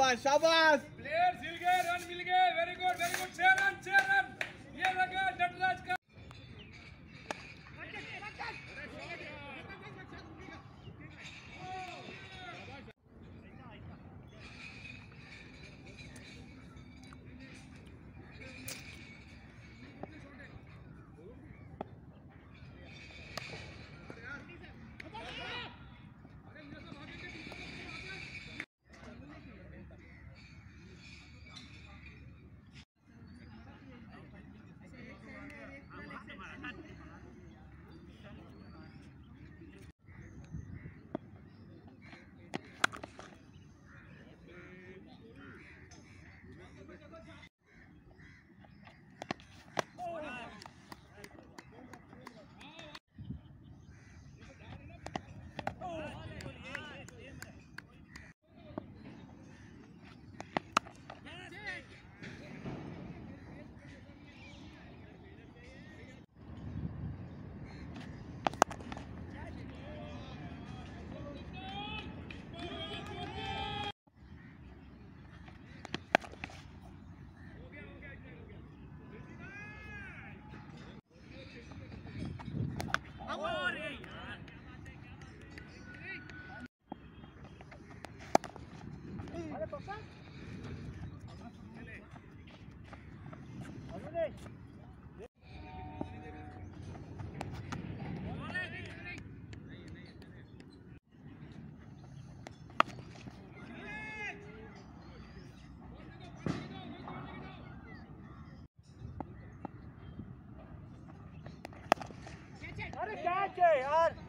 शाबाश शाबाश। प्लेयर मिल रन मिल गए। वेरी गुड वेरी गुड छह run Dá, JR!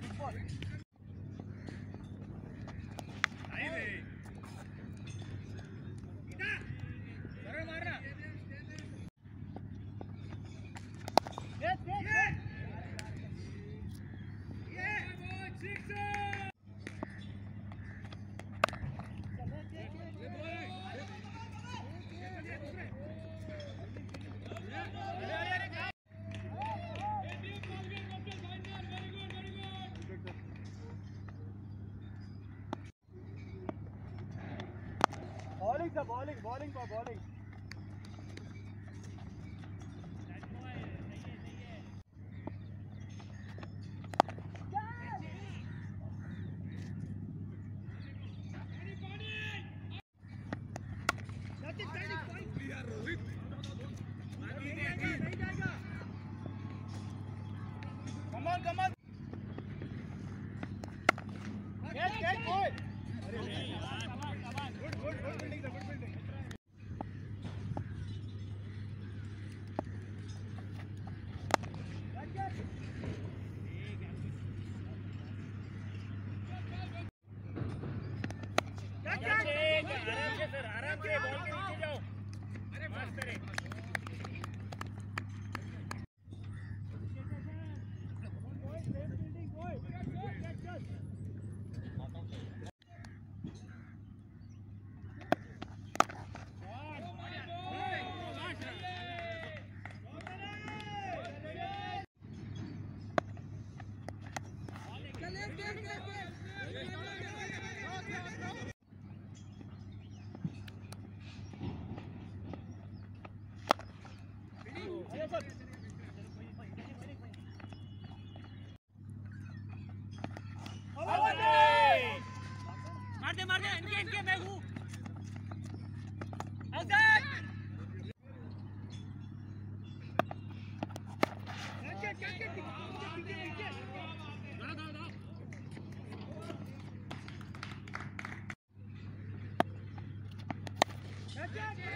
take the fuck. Bowling bowling bowling Good, good, good.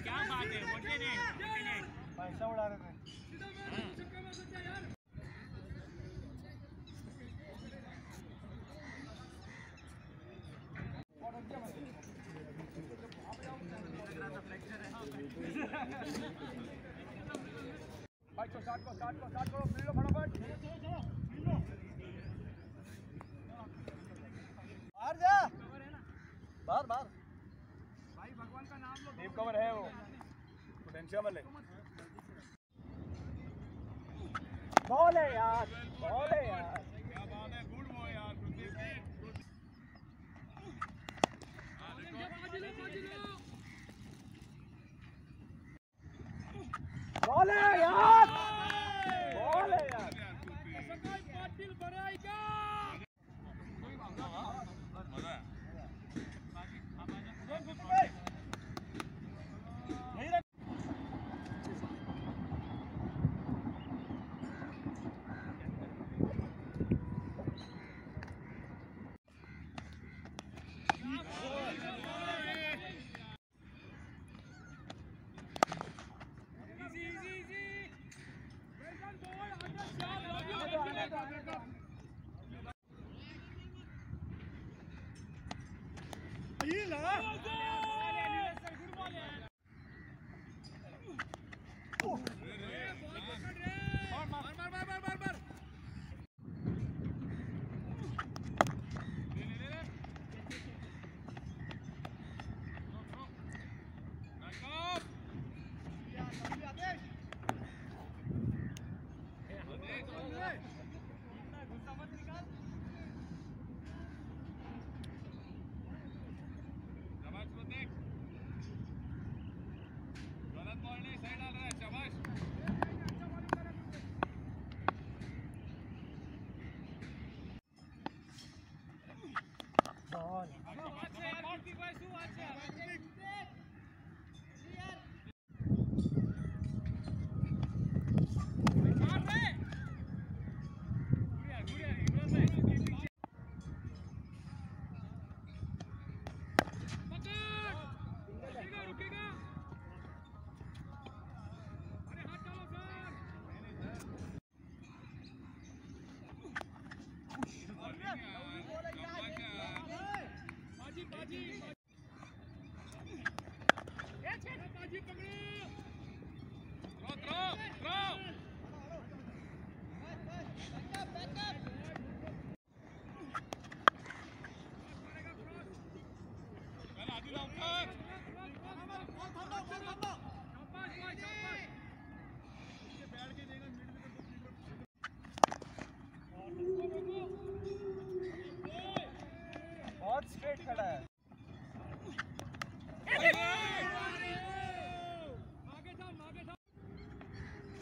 क्या बात है वोटे ने पैसा उड़ा रहे थे भाई तो स्टार्ट करो स्टार्ट करो स्टार्ट करो मिल लो फटाफट बाहर जा बाहर बाहर भाई भगवान का नाम लो डीप कवर है वो। तो टेंशन मत ले बॉल है यार बॉल है यार। क्या बात है गुड बॉय यार कुलदीप बॉल है यार बॉल है यार। पाटील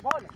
बॉल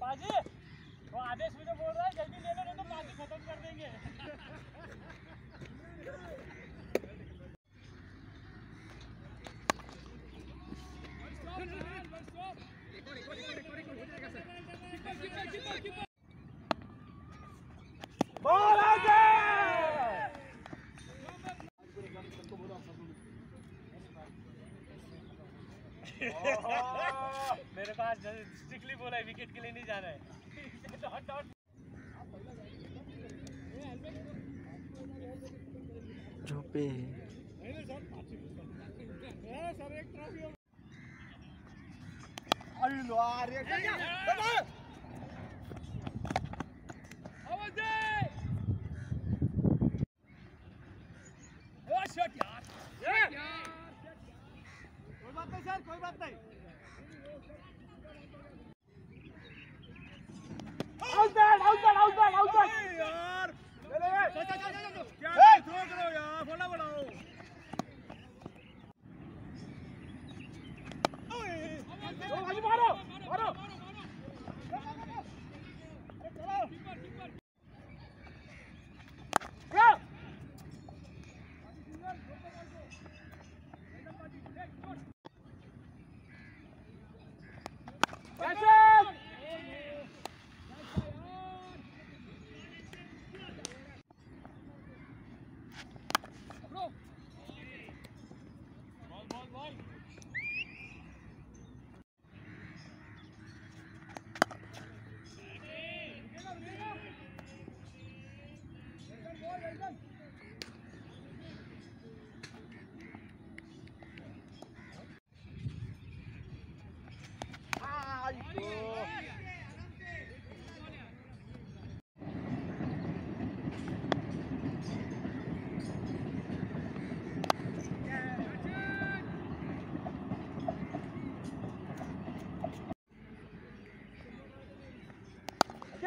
पाजी, वो आदेश मुझे बोल रहा है, जल्दी ले लो नहीं तो पाजी खत्म कर देंगे बॉल आगे मेरे पास स्ट्रिक्टली बोला है विकेट के लिए नहीं जा रहा है। डॉट डॉट झोपे आवाज़ कोई बात नहीं।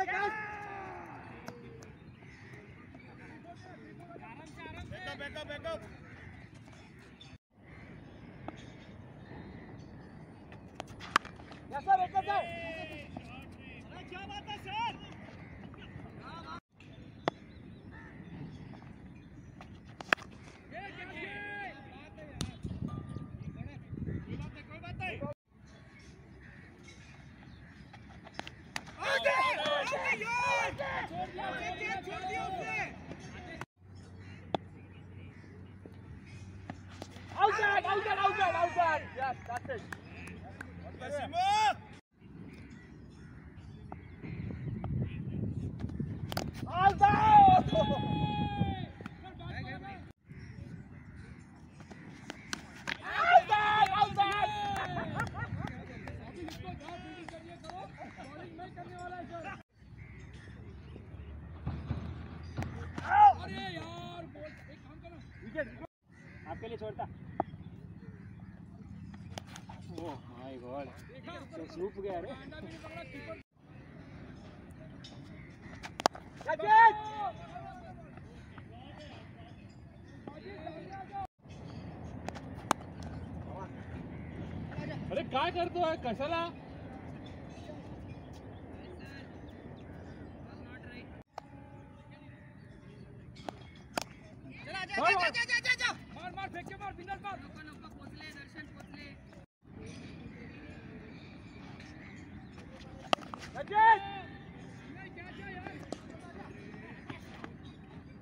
Take us! आपके लिए छोड़ता माय गॉड तो सूप गया रे। अरे काय करतोय कशाला? मार मार फेंक के मार मार नहीं क्या क्या यार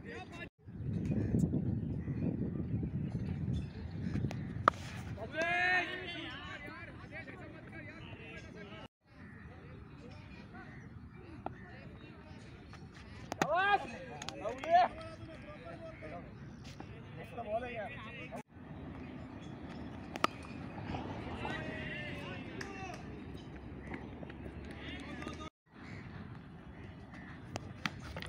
क्या बात यार यार आदेश ऐसा मत कर यार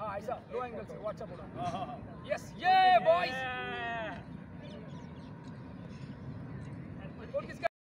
हाँ ऐसा लो एंगल से व्हाट्सएप होगा हाँ हाँ हाँ यस ये बॉयज़